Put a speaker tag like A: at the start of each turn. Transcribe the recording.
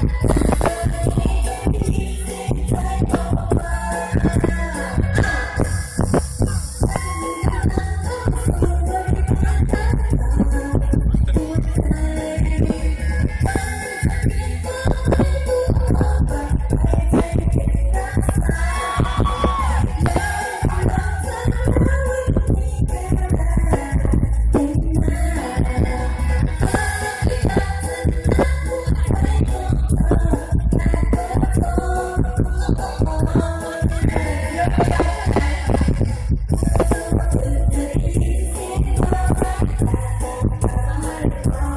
A: Thank Yeah.